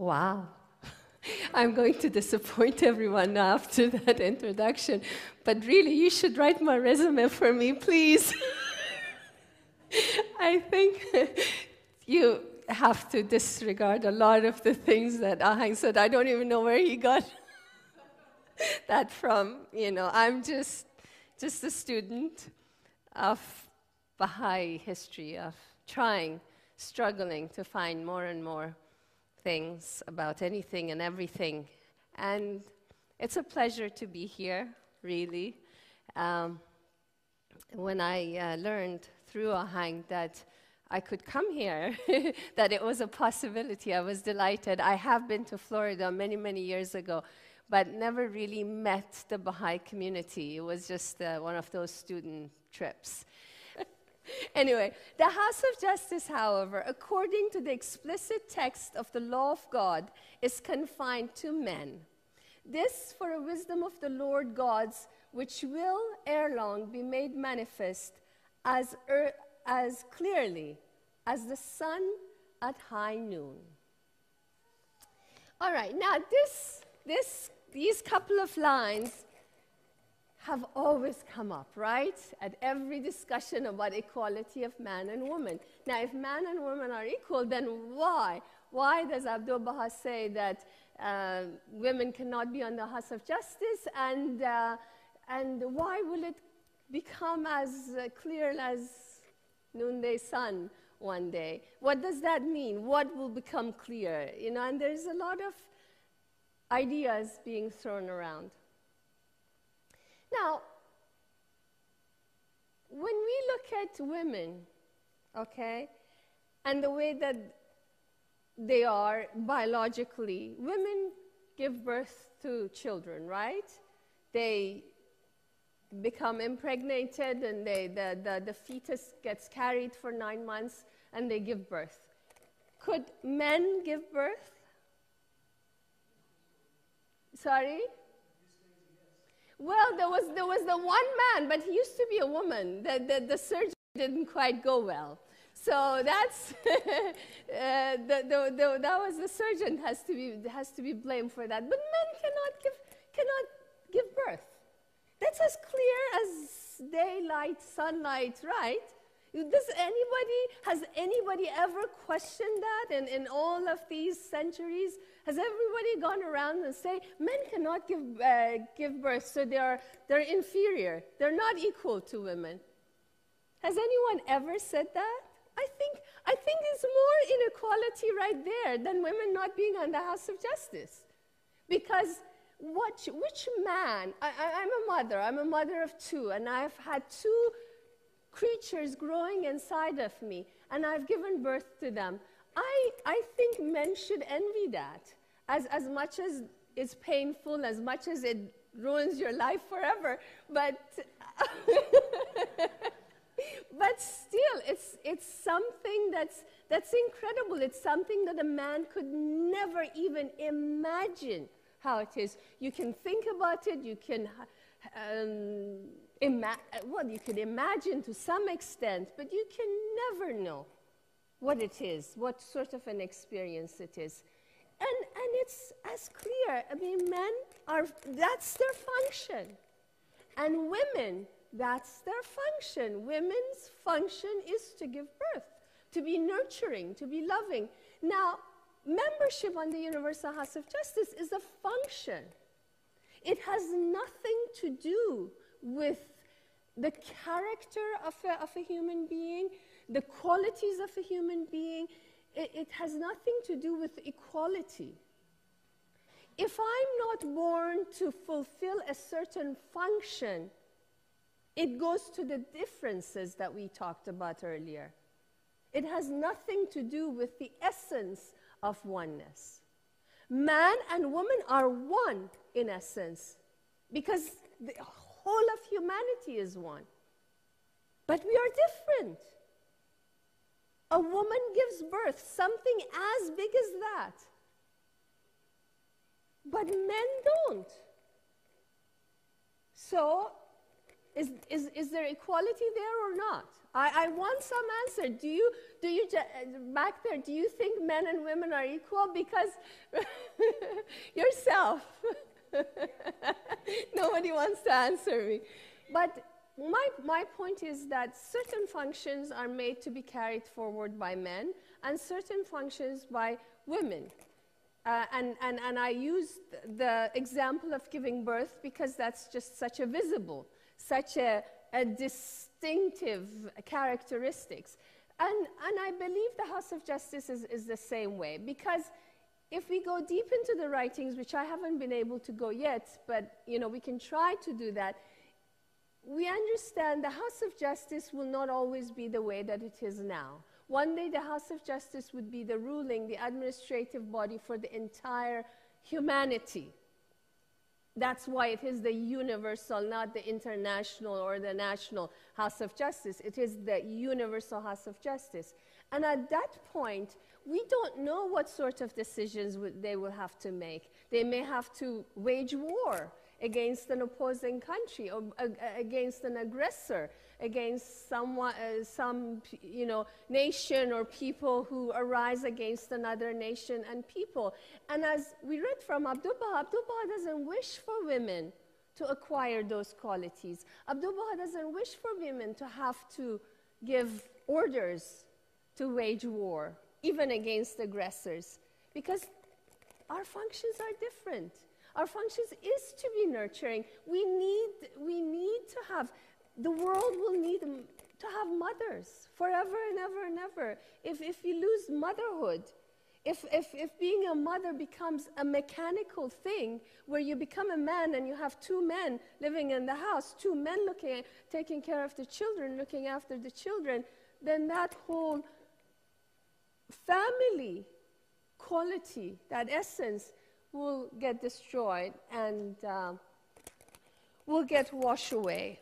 Wow. I'm going to disappoint everyone after that introduction, but really, you should write my resume for me, please. I think you have to disregard a lot of the things that Ahang said. I don't even know where he got that from. You know, I'm just just a student of Baha'i history, of trying, struggling to find more and more things about anything and everything. And it's a pleasure to be here, really. Um, when I uh, learned through Ahang that I could come here, that it was a possibility, I was delighted. I have been to Florida many, many years ago, but never really met the Baha'i community. It was just uh, one of those student trips. anyway, the House of Justice, however, according to the explicit text of the law of God, is confined to men. This for a wisdom of the Lord God's, which will ere long be made manifest as, er, as clearly as the sun at high noon. All right, now this, this, these couple of lines have always come up, right? At every discussion about equality of man and woman. Now, if man and woman are equal, then why? Why does Abdul Baha say that uh, women cannot be on the House of Justice? And, uh, and why will it become as uh, clear as noonday sun one day? What does that mean? What will become clear? You know, and there's a lot of ideas being thrown around. Now, when we look at women, okay, and the way that they are biologically, women give birth to children, right? They become impregnated and they, the, the, the fetus gets carried for nine months and they give birth. Could men give birth? Sorry? Well, there was, there was the one man, but he used to be a woman. The, the, the surgery didn't quite go well. So that's, uh, the, the, the, that was the surgeon has to, be, has to be blamed for that. But men cannot give, cannot give birth. That's as clear as daylight, sunlight, right? Does anybody, has anybody ever questioned that in, in all of these centuries? Has everybody gone around and say, men cannot give, uh, give birth, so they're, they're inferior. They're not equal to women. Has anyone ever said that? I think, I think there's more inequality right there than women not being on the House of Justice. Because what, which man, I, I, I'm a mother, I'm a mother of two, and I've had two creatures growing inside of me, and I've given birth to them. I, I think men should envy that as, as much as it's painful, as much as it ruins your life forever. But, but still, it's, it's something that's, that's incredible. It's something that a man could never even imagine how it is. You can think about it, you can. Um, well, you can imagine to some extent, but you can never know what it is, what sort of an experience it is. And, and it's as clear. I mean, men are, that's their function. And women, that's their function. Women's function is to give birth, to be nurturing, to be loving. Now, membership on the Universal House of Justice is a function. It has nothing to do with the character of a, of a human being, the qualities of a human being. It, it has nothing to do with equality. If I'm not born to fulfill a certain function, it goes to the differences that we talked about earlier. It has nothing to do with the essence of oneness. Man and woman are one in essence because the whole of humanity is one. But we are different. A woman gives birth, something as big as that. But men don't. So Is, is, is there equality there or not? I, I want some answer. Do you, do you, back there, do you think men and women are equal? Because yourself, nobody wants to answer me. But my, my point is that certain functions are made to be carried forward by men and certain functions by women. Uh, and, and, and I use the example of giving birth because that's just such a visible, such a, a distinctive characteristics. And, and I believe the House of Justice is, is the same way because if we go deep into the writings, which I haven't been able to go yet, but you know, we can try to do that, we understand the House of Justice will not always be the way that it is now. One day, the House of Justice would be the ruling, the administrative body for the entire humanity. That's why it is the universal, not the international or the national House of Justice. It is the universal House of Justice. And at that point, we don't know what sort of decisions they will have to make. They may have to wage war against an opposing country or uh, against an aggressor against someone, uh, some you know, nation or people who arise against another nation and people. And as we read from Abdu'l-Baha, Abdu'l-Baha doesn't wish for women to acquire those qualities. Abdu'l-Baha doesn't wish for women to have to give orders to wage war, even against aggressors, because our functions are different. Our functions is to be nurturing. We need, we need to have the world will need to have mothers forever and ever and ever. If, if you lose motherhood, if, if, if being a mother becomes a mechanical thing where you become a man and you have two men living in the house, two men looking, taking care of the children, looking after the children, then that whole family quality, that essence, will get destroyed and uh, will get washed away.